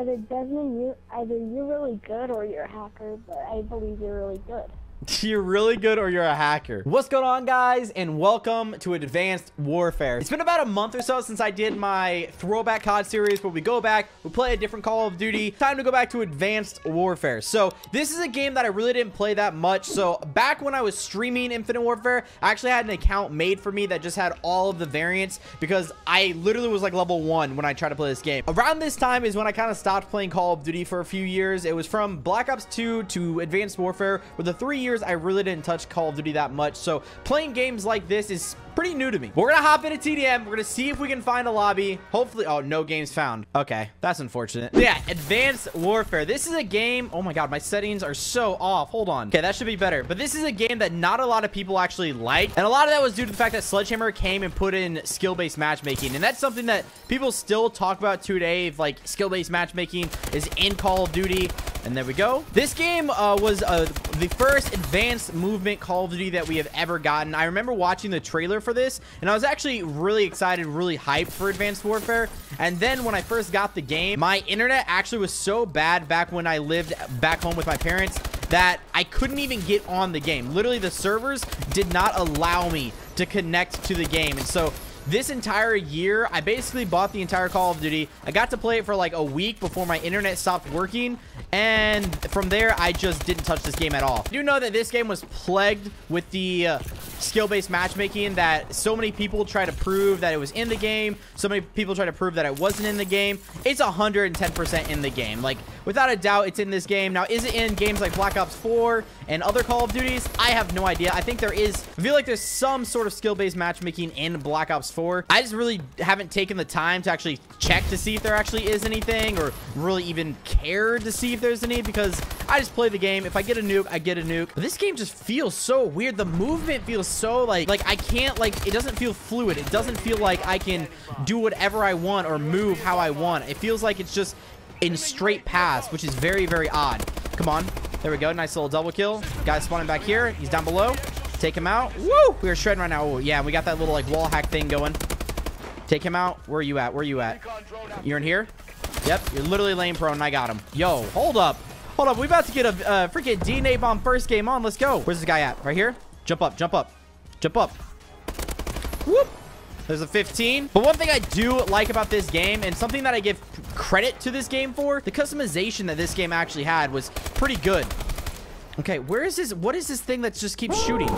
either Dysmo, you either you're really good or you're a hacker, but I believe you're really good. You're really good or you're a hacker. What's going on, guys? And welcome to Advanced Warfare. It's been about a month or so since I did my throwback COD series where we go back, we play a different Call of Duty. Time to go back to Advanced Warfare. So this is a game that I really didn't play that much. So back when I was streaming Infinite Warfare, I actually had an account made for me that just had all of the variants because I literally was like level one when I tried to play this game. Around this time is when I kind of stopped playing Call of Duty for a few years. It was from Black Ops 2 to Advanced Warfare. With the three years years, I really didn't touch Call of Duty that much. So playing games like this is pretty new to me. We're gonna hop into TDM. We're gonna see if we can find a lobby. Hopefully, oh, no games found. Okay, that's unfortunate. Yeah, Advanced Warfare. This is a game. Oh my God, my settings are so off. Hold on. Okay, that should be better. But this is a game that not a lot of people actually like. And a lot of that was due to the fact that Sledgehammer came and put in skill-based matchmaking. And that's something that people still talk about today. Like skill-based matchmaking is in Call of Duty. And there we go. This game uh, was uh, the first advanced movement Call of Duty that we have ever gotten. I remember watching the trailer for this, and I was actually really excited, really hyped for Advanced Warfare. And then when I first got the game, my internet actually was so bad back when I lived back home with my parents that I couldn't even get on the game. Literally, the servers did not allow me to connect to the game. And so this entire year, I basically bought the entire Call of Duty. I got to play it for like a week before my internet stopped working. And from there, I just didn't touch this game at all. I do know that this game was plagued with the uh, skill-based matchmaking that so many people try to prove that it was in the game. So many people try to prove that it wasn't in the game. It's 110% in the game. Like, without a doubt, it's in this game. Now, is it in games like Black Ops 4 and other Call of Duties? I have no idea. I think there is. I feel like there's some sort of skill-based matchmaking in Black Ops 4. I just really haven't taken the time to actually check to see if there actually is anything or really even care to see if there's any because I just play the game. If I get a nuke, I get a nuke. But this game just feels so weird. The movement feels so like, like I can't like, it doesn't feel fluid. It doesn't feel like I can do whatever I want or move how I want. It feels like it's just in straight paths, which is very, very odd. Come on. There we go. Nice little double kill. Guy spawning back here. He's down below. Take him out. Woo! We are shredding right now. Oh, yeah, we got that little like wall hack thing going. Take him out. Where are you at? Where are you at? You're in here? Yep, you're literally lane prone I got him. Yo, hold up. Hold up. We about to get a uh, freaking DNA bomb first game on. Let's go. Where's this guy at? Right here? Jump up, jump up. Jump up. Whoop. There's a 15. But one thing I do like about this game, and something that I give credit to this game for, the customization that this game actually had was pretty good. Okay, where is this? What is this thing that just keeps shooting?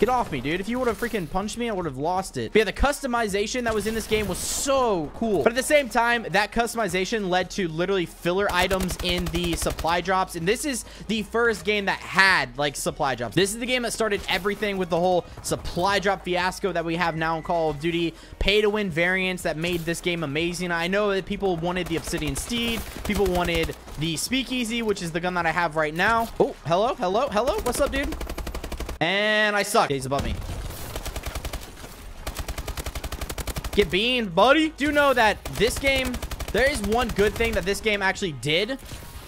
Get off me, dude. If you would have freaking punched me, I would have lost it. But yeah, the customization that was in this game was so cool. But at the same time, that customization led to literally filler items in the supply drops. And this is the first game that had like supply drops. This is the game that started everything with the whole supply drop fiasco that we have now in Call of Duty. Pay to win variants that made this game amazing. I know that people wanted the Obsidian Steed. People wanted the Speakeasy, which is the gun that I have right now. Oh, hello, hello, hello. What's up, dude? And I suck. He's above me. Get beamed, buddy. Do you know that this game, there is one good thing that this game actually did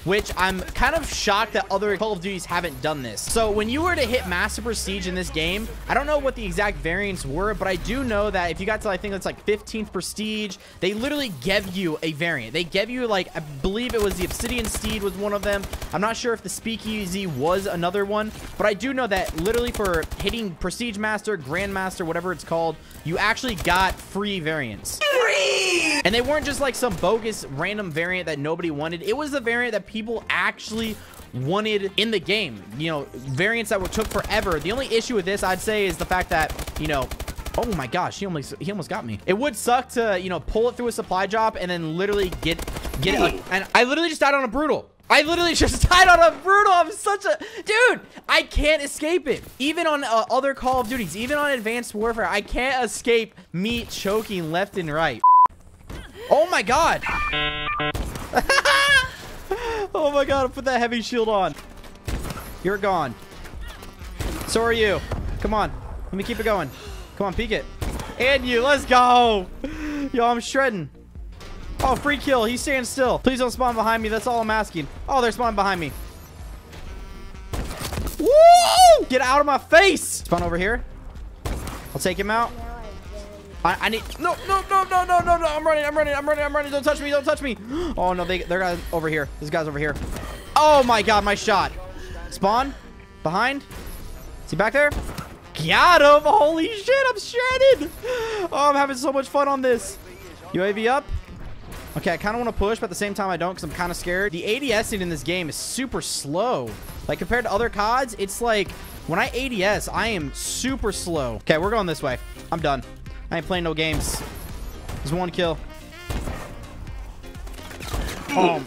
which I'm kind of shocked that other Call of Duties haven't done this. So when you were to hit Master Prestige in this game, I don't know what the exact variants were, but I do know that if you got to, I think it's like 15th Prestige, they literally give you a variant. They give you like, I believe it was the Obsidian Steed was one of them. I'm not sure if the Speakeasy was another one, but I do know that literally for hitting Prestige Master, Grandmaster, whatever it's called, you actually got free variants. Free! And they weren't just like some bogus random variant that nobody wanted. It was the variant that people actually wanted in the game. You know, variants that were took forever. The only issue with this, I'd say, is the fact that, you know, Oh my gosh, he almost he almost got me. It would suck to, you know, pull it through a supply drop and then literally get get it. And I literally just died on a brutal. I literally just died on a brutal. I'm such a dude. I can't escape it. Even on uh, other Call of Duties, even on Advanced Warfare, I can't escape me choking left and right. Oh my god. oh my god, I put that heavy shield on. You're gone. So are you. Come on. Let me keep it going. Come on, peek it. And you. Let's go. Yo, I'm shredding. Oh, free kill. He's staying still. Please don't spawn behind me. That's all I'm asking. Oh, they're spawning behind me. Woo! Get out of my face. Spawn over here. I'll take him out. I, I need no no no no no no no I'm running I'm running I'm running I'm running. Don't touch me don't touch me. Oh no they they're guys over here. This guy's over here. Oh my god my shot. Spawn behind. Is he back there? Got him holy shit I'm shredded. Oh I'm having so much fun on this. UAV up. Okay I kind of want to push but at the same time I don't because I'm kind of scared. The ADSing in this game is super slow. Like compared to other CODs it's like when I ADS I am super slow. Okay we're going this way. I'm done I ain't playing no games. There's one kill. Boom.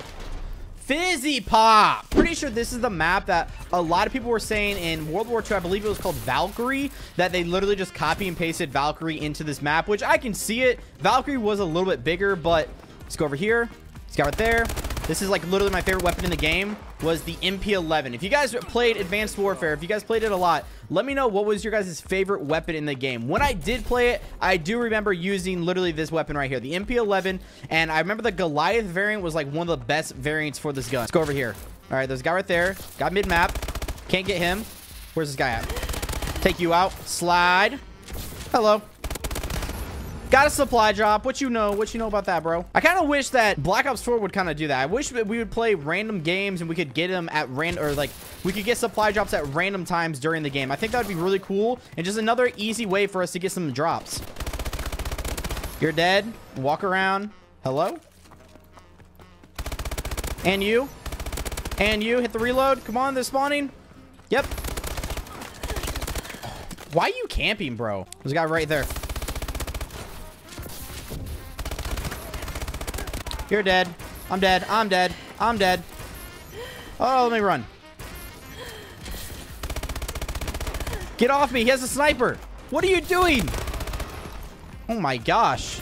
Fizzy Pop. Pretty sure this is the map that a lot of people were saying in World War II. I believe it was called Valkyrie. That they literally just copy and pasted Valkyrie into this map, which I can see it. Valkyrie was a little bit bigger, but let's go over here. Let's go right there. This is like literally my favorite weapon in the game was the MP11. If you guys played Advanced Warfare, if you guys played it a lot, let me know what was your guys' favorite weapon in the game. When I did play it, I do remember using literally this weapon right here, the MP11. And I remember the Goliath variant was like one of the best variants for this gun. Let's go over here. All right, there's a guy right there. Got mid-map. Can't get him. Where's this guy at? Take you out. Slide. Hello. Got a supply drop. What you know? What you know about that, bro? I kind of wish that Black Ops 4 would kind of do that. I wish that we would play random games and we could get them at random, or like we could get supply drops at random times during the game. I think that would be really cool and just another easy way for us to get some drops. You're dead. Walk around. Hello? And you? And you? Hit the reload. Come on, they're spawning. Yep. Why are you camping, bro? There's a guy right there. You're dead. I'm dead. I'm dead. I'm dead. Oh, let me run. Get off me. He has a sniper. What are you doing? Oh my gosh.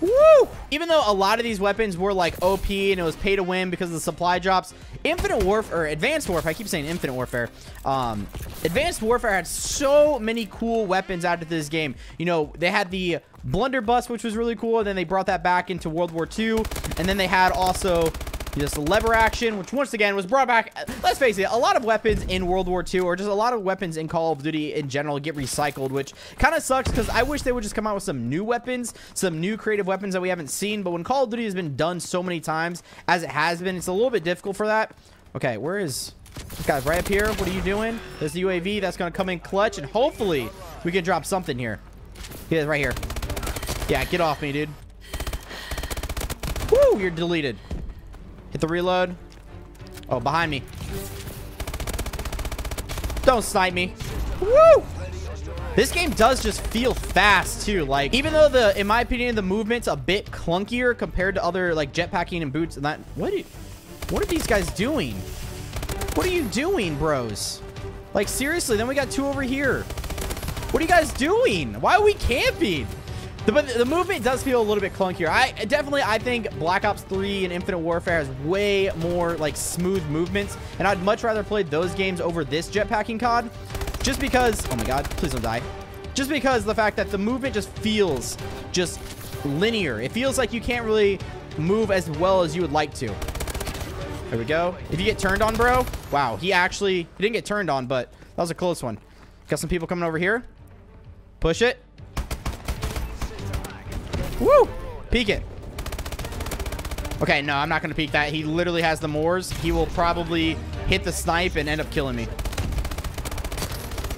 Woo! Even though a lot of these weapons were like OP and it was pay to win because of the supply drops, Infinite Warfare, or Advanced Warfare, I keep saying Infinite Warfare, um, Advanced Warfare had so many cool weapons out of this game. You know, they had the blunderbuss, which was really cool, and then they brought that back into World War II, and then they had also this lever action, which once again was brought back. Let's face it, a lot of weapons in World War II, or just a lot of weapons in Call of Duty in general, get recycled, which kind of sucks because I wish they would just come out with some new weapons, some new creative weapons that we haven't seen. But when Call of Duty has been done so many times as it has been, it's a little bit difficult for that. Okay, where is this guy's right up here? What are you doing? There's the UAV that's going to come in clutch, and hopefully we can drop something here. Yeah, right here. Yeah, get off me, dude. Woo, you're deleted. Hit the reload. Oh, behind me. Don't snipe me. Woo! This game does just feel fast too. Like even though the, in my opinion, the movement's a bit clunkier compared to other like jetpacking and boots and that. What? Are, what are these guys doing? What are you doing, bros? Like seriously? Then we got two over here. What are you guys doing? Why are we camping? The, but the movement does feel a little bit clunkier. I definitely, I think Black Ops 3 and Infinite Warfare has way more like smooth movements, and I'd much rather play those games over this jetpacking COD, just because. Oh my God! Please don't die. Just because the fact that the movement just feels just linear. It feels like you can't really move as well as you would like to. There we go. If you get turned on, bro. Wow, he actually he didn't get turned on, but that was a close one. Got some people coming over here. Push it. Woo! Peek it. Okay, no, I'm not going to peek that. He literally has the MORS. He will probably hit the snipe and end up killing me.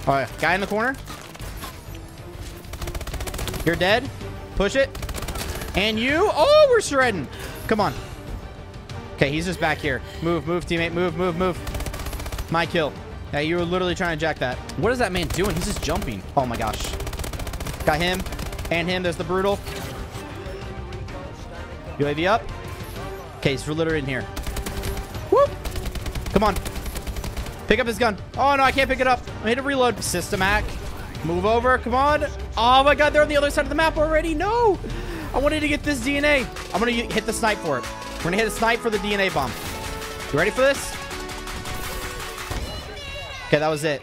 All right, guy in the corner. You're dead. Push it. And you. Oh, we're shredding. Come on. Okay, he's just back here. Move, move, teammate. Move, move, move. My kill. Yeah, you were literally trying to jack that. What is that man doing? He's just jumping. Oh my gosh. Got him. And him. There's the brutal. UAV up. Okay, he's litter in here. Whoop. Come on. Pick up his gun. Oh, no, I can't pick it up. I need to reload. System hack. Move over. Come on. Oh, my God. They're on the other side of the map already. No. I wanted to get this DNA. I'm going to hit the snipe for it. We're going to hit a snipe for the DNA bomb. You ready for this? Okay, that was it.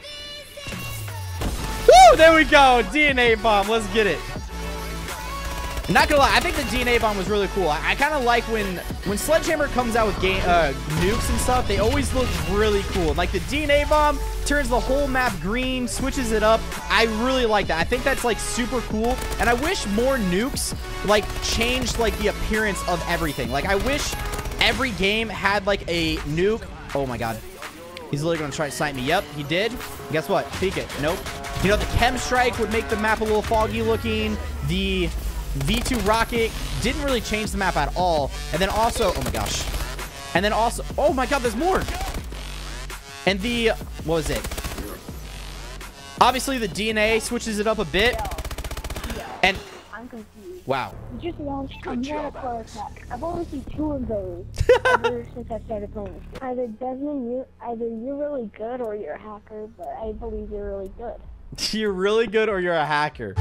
Woo! There we go. DNA bomb. Let's get it. Not gonna lie, I think the DNA bomb was really cool. I, I kind of like when when Sledgehammer comes out with game uh, nukes and stuff. They always look really cool. Like the DNA bomb turns the whole map green, switches it up. I really like that. I think that's like super cool. And I wish more nukes like changed like the appearance of everything. Like I wish every game had like a nuke. Oh my god. He's literally to try to snipe me. Yep, he did. Guess what? Peek it. Nope. You know, the chem strike would make the map a little foggy looking. The V2 rocket didn't really change the map at all. And then also, oh my gosh. And then also, oh my god, there's more. And the, what was it? Obviously, the DNA switches it up a bit. And, I'm confused. wow. You just launched a Metaphor attack. I've only seen two of those ever since I started playing this game. Either Dysmo, you either you're really good or you're a hacker, but I believe you're really good. You're really good or you're a hacker.